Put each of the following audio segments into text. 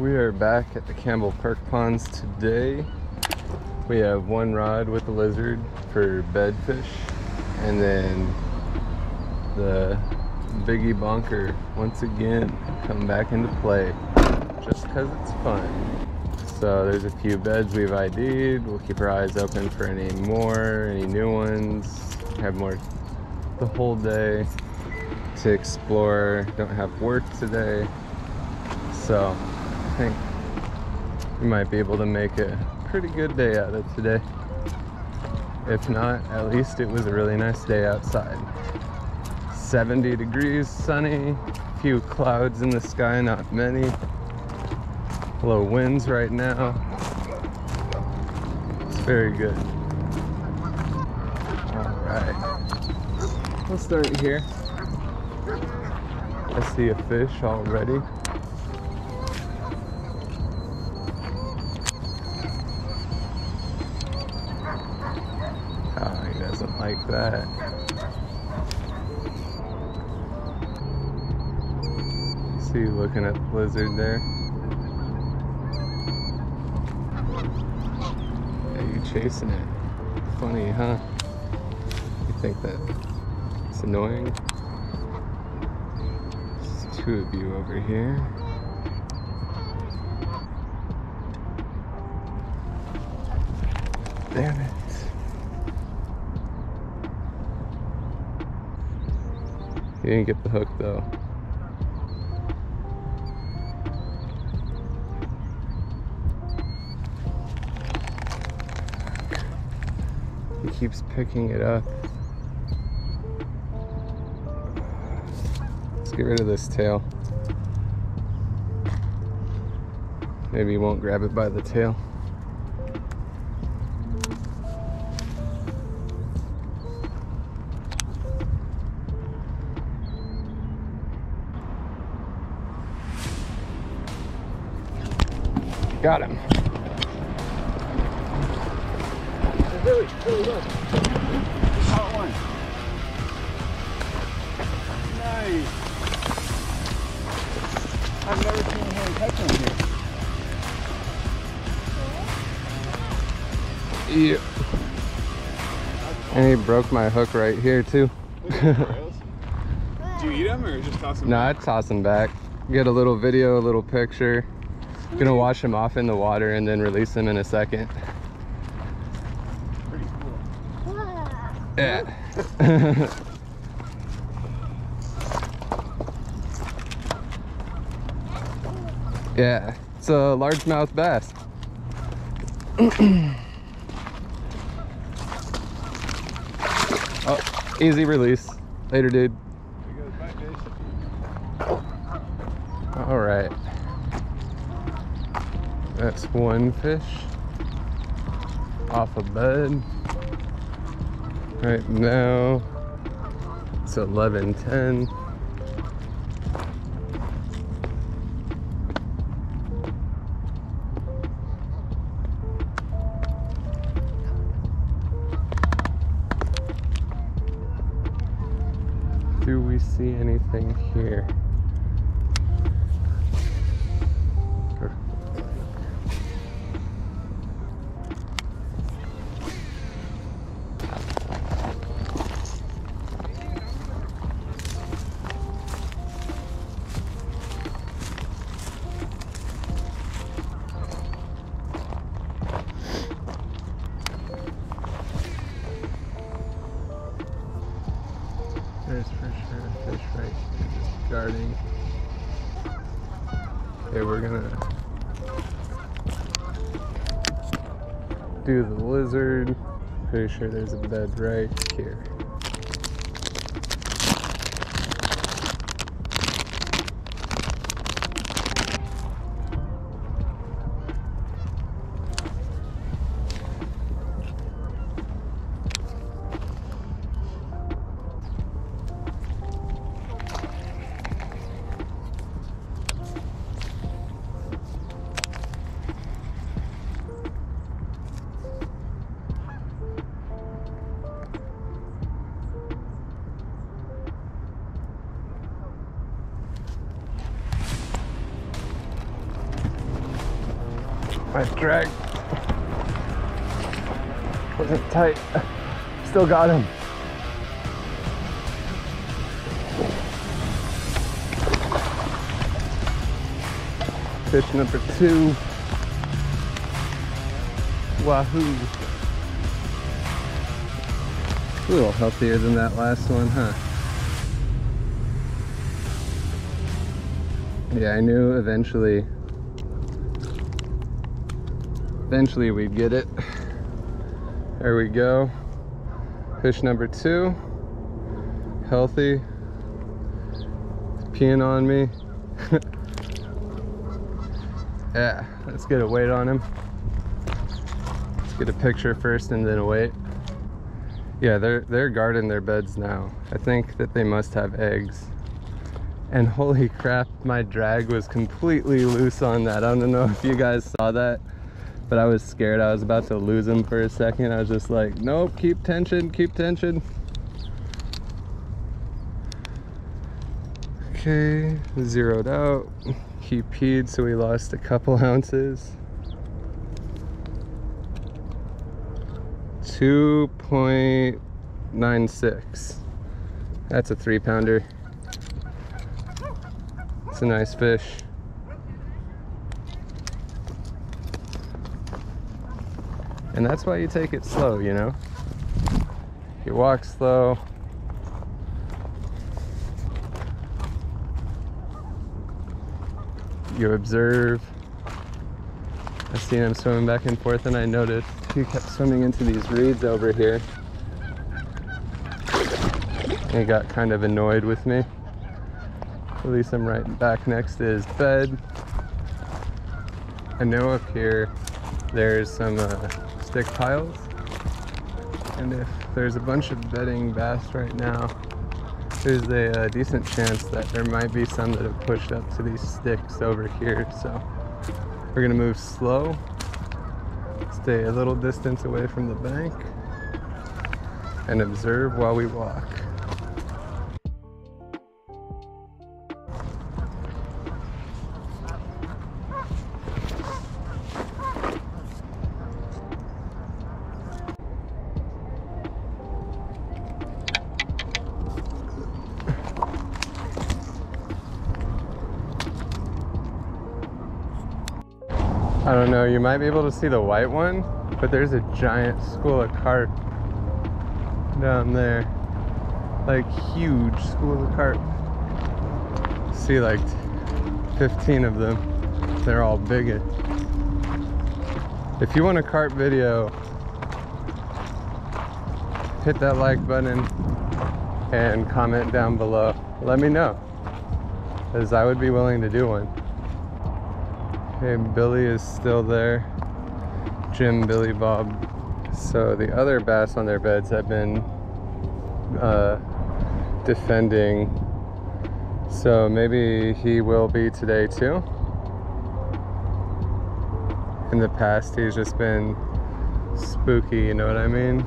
We are back at the Campbell Park Ponds today. We have one rod with the lizard for bedfish, and then the Biggie Bonker once again come back into play just because it's fun. So there's a few beds we've ID'd. We'll keep our eyes open for any more, any new ones. Have more the whole day to explore. Don't have work today. So think we might be able to make a pretty good day out of today. If not, at least it was a really nice day outside. 70 degrees, sunny, few clouds in the sky, not many. Low winds right now. It's very good. All right, we'll start here. I see a fish already. Oh, he that. See you looking at the lizard there. Yeah, you chasing it. Funny, huh? You think that it's annoying? There's two of you over here. Damn it. You didn't get the hook though. He keeps picking it up. Let's get rid of this tail. Maybe he won't grab it by the tail. Got him. Really, really look. Caught one. Nice. I've never seen a hand catch one here. Yeah. And he broke my hook right here too. Do you eat them or just toss them? No, I toss him back. Get a little video, a little picture. Gonna wash them off in the water and then release them in a second. Pretty cool. Yeah. yeah, it's a largemouth bass. oh, easy release. Later, dude. There goes my fish. All right. That's one fish off a bud Right now, it's 11:10. Pretty sure there's a bed right here. My drag wasn't tight. Still got him. Fish number two. Wahoo. A little healthier than that last one, huh? Yeah, I knew eventually eventually we'd get it. There we go. Fish number two. Healthy. peeing on me. yeah, let's get a weight on him. Let's get a picture first and then a weight. Yeah, they're they're guarding their beds now. I think that they must have eggs. And holy crap, my drag was completely loose on that. I don't know if you guys saw that, but I was scared. I was about to lose him for a second. I was just like, nope, keep tension, keep tension. Okay, zeroed out. He peed, so we lost a couple ounces. 2.96. That's a three pounder. It's a nice fish. And that's why you take it slow, you know? You walk slow. You observe. I seen him swimming back and forth and I noticed he kept swimming into these reeds over here. He got kind of annoyed with me. At least I'm right back next to his bed. I know up here there's some uh, stick piles. And if there's a bunch of bedding bass right now, there's a, a, decent chance that there might be some that have pushed up to these sticks over here. So we're gonna move slow, stay a little distance away from the bank, and observe while we walk. I don't know, you might be able to see the white one, but there's a giant school of carp down there. Like huge school of carp. See like 15 of them. They're all big. If you want a carp video, hit that like button and comment down below. Let me know, because I would be willing to do one. Okay, Billy is still there. Jim, Billy, Bob. So the other bass on their beds have been uh, defending. So maybe he will be today too. In the past, he's just been spooky, you know what I mean?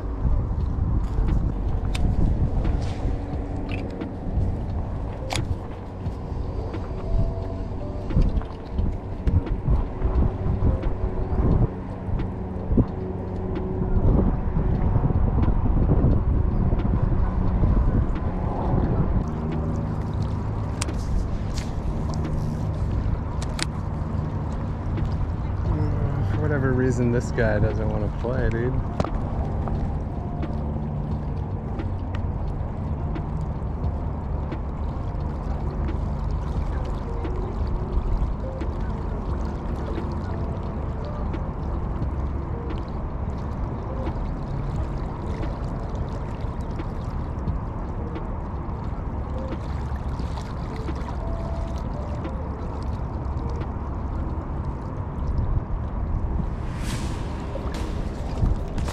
Reason this guy doesn't want to play, dude.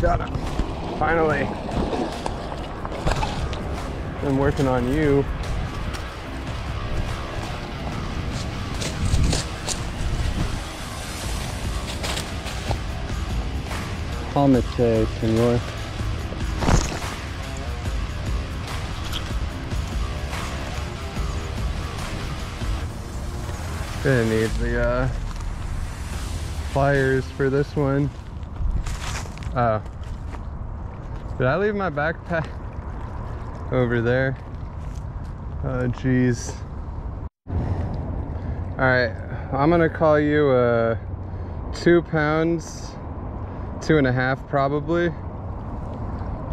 Got him. Finally. Been working on you. Palmate, senor. Gonna need the uh, pliers for this one. Oh. Did I leave my backpack over there? Oh, jeez. All right, I'm gonna call you uh, two pounds, two and a half probably.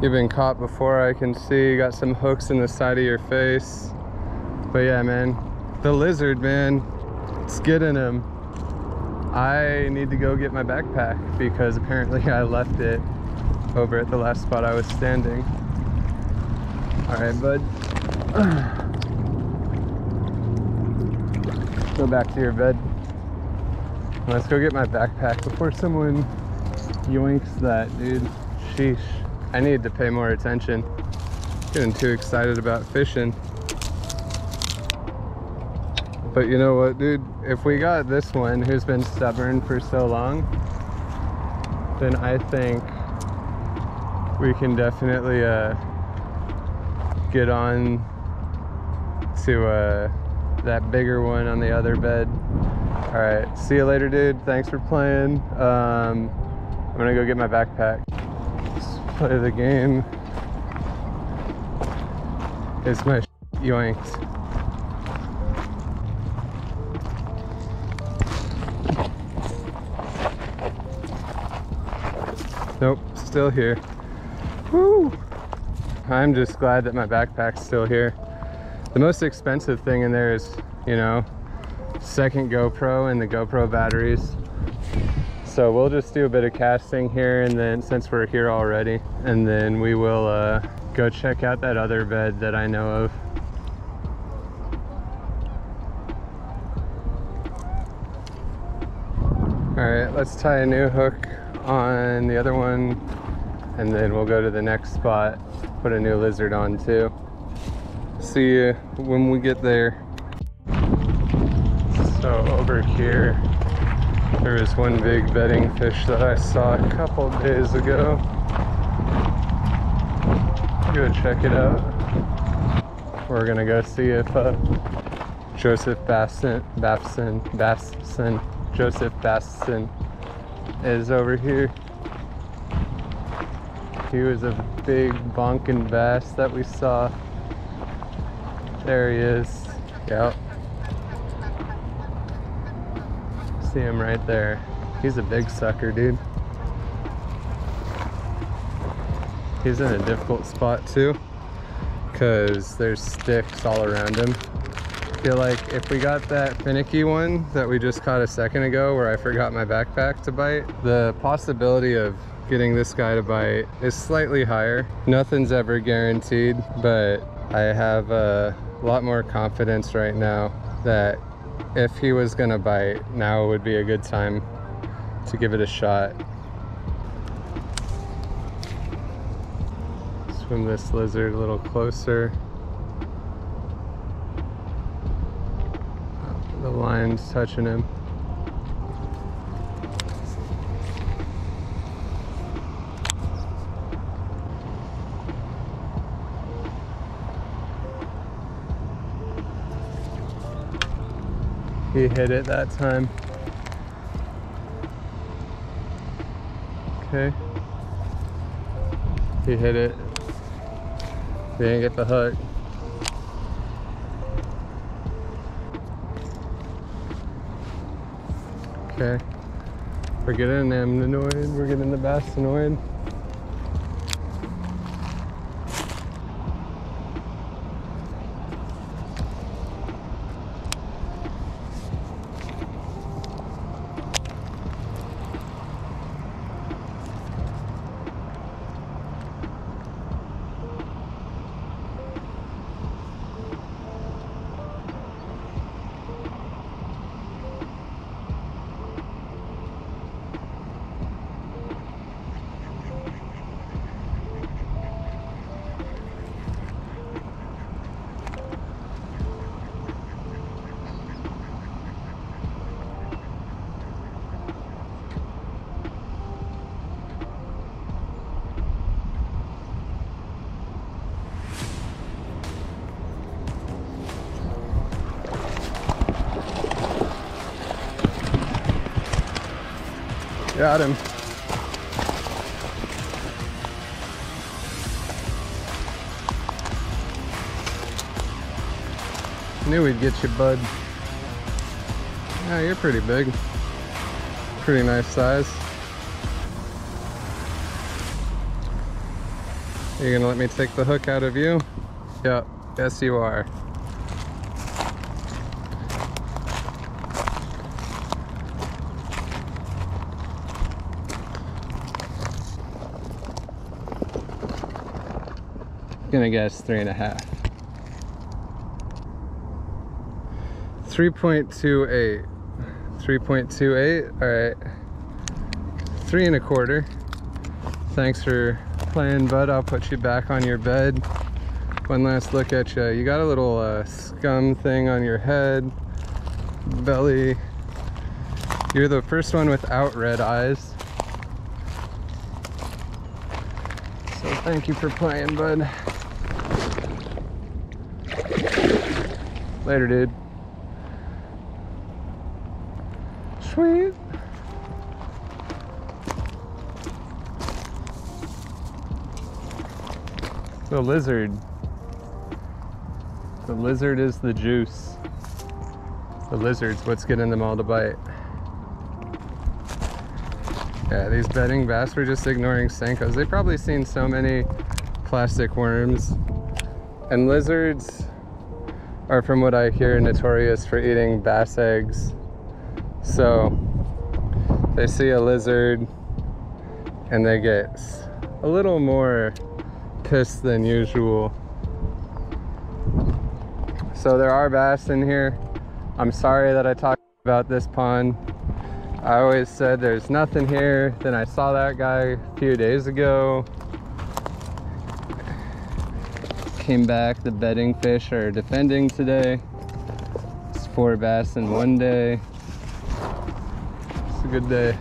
You've been caught before, I can see. You got some hooks in the side of your face. But yeah, man, the lizard, man, it's getting him. I need to go get my backpack because apparently I left it over at the last spot I was standing. All right, bud. Go back to your bed. Let's go get my backpack before someone yoinks that, dude. Sheesh. I need to pay more attention. Getting too excited about fishing. But you know what, dude? If we got this one who's been stubborn for so long, then I think we can definitely uh, get on to uh, that bigger one on the other bed. All right, see you later, dude. Thanks for playing. Um, I'm gonna go get my backpack. Let's play the game. It's my yoinked? Nope, still here. Woo! I'm just glad that my backpack's still here. The most expensive thing in there is, you know, second GoPro and the GoPro batteries. So we'll just do a bit of casting here and then since we're here already, and then we will uh, go check out that other bed that I know of. All right, let's tie a new hook on the other one and then we'll go to the next spot, put a new lizard on too. See you when we get there. So over here, there is one big bedding fish that I saw a couple days ago. Go check it out. We're gonna go see if uh, Joseph Basson, Basson, Basson, Joseph Basson is over here. He was a big bonking bass that we saw. There he is. Yep. See him right there. He's a big sucker, dude. He's in a difficult spot too because there's sticks all around him. Feel like if we got that finicky one that we just caught a second ago where I forgot my backpack to bite, the possibility of getting this guy to bite is slightly higher. Nothing's ever guaranteed, but I have a lot more confidence right now that if he was gonna bite, now would be a good time to give it a shot. Swim this lizard a little closer. Touching him. He hit it that time. Okay. He hit it. He didn't get the hook. Okay. We're getting an amnoid. We're getting the bassinoid. Got him. Knew we'd get you, bud. Yeah, you're pretty big. Pretty nice size. You gonna let me take the hook out of you? Yep, yes you are. Gonna guess three and a half. 3.28. 3.28, all right. Three and a quarter. Thanks for playing, bud. I'll put you back on your bed. One last look at you. You got a little uh, scum thing on your head, belly. You're the first one without red eyes. So thank you for playing, bud. Later, dude. Sweet. The lizard. The lizard is the juice. The lizard's what's getting them all to bite. Yeah, these bedding bass were just ignoring Senkos. They've probably seen so many plastic worms. And lizards are, from what I hear, notorious for eating bass eggs. So they see a lizard and they get a little more pissed than usual. So there are bass in here. I'm sorry that I talked about this pond. I always said there's nothing here. Then I saw that guy a few days ago. Came back, the bedding fish are defending today. It's four bass in one day. It's a good day.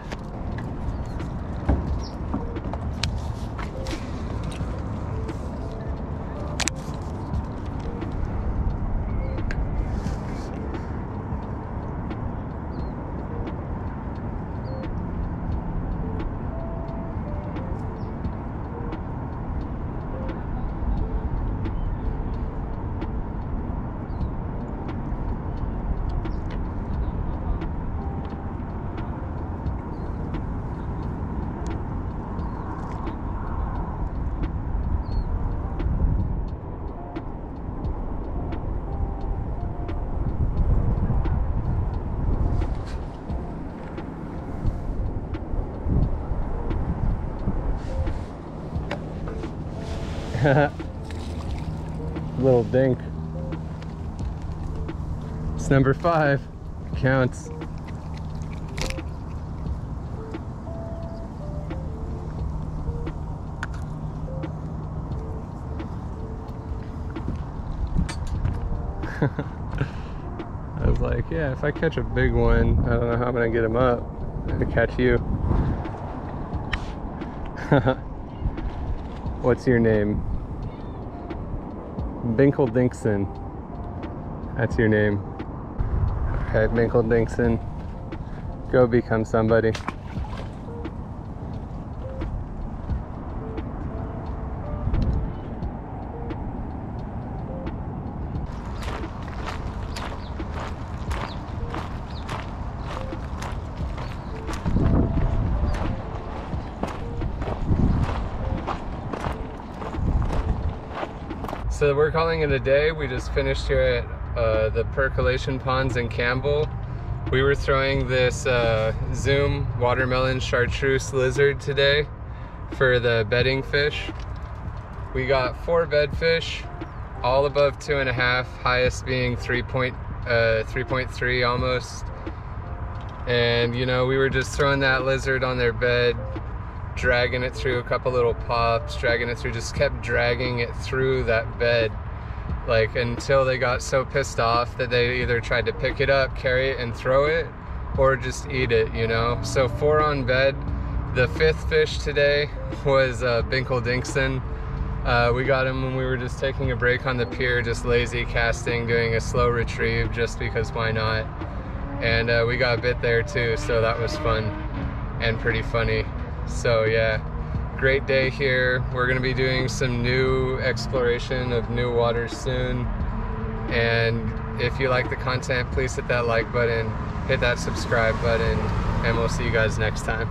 Dink. It's number five. Counts. I was like, yeah, if I catch a big one, I don't know how I'm gonna get him up to catch you. What's your name? Binkle Dinkson. That's your name. Okay, Binkle Dinkson. Go become somebody. So we're calling it a day. We just finished here at uh, the percolation ponds in Campbell. We were throwing this uh, Zoom watermelon chartreuse lizard today for the bedding fish. We got four bedfish, all above two and a half, highest being 3.3 uh, 3.3 almost. And you know, we were just throwing that lizard on their bed, dragging it through a couple little pops, dragging it through, just kept dragging it through that bed. Like until they got so pissed off that they either tried to pick it up, carry it, and throw it, or just eat it, you know? So four on bed. The fifth fish today was uh, Binkle Dinkson. Uh, we got him when we were just taking a break on the pier, just lazy casting, doing a slow retrieve just because why not. And uh, we got bit there too, so that was fun. and pretty funny. So yeah, great day here. We're gonna be doing some new exploration of new waters soon. And if you like the content, please hit that like button, hit that subscribe button, and we'll see you guys next time.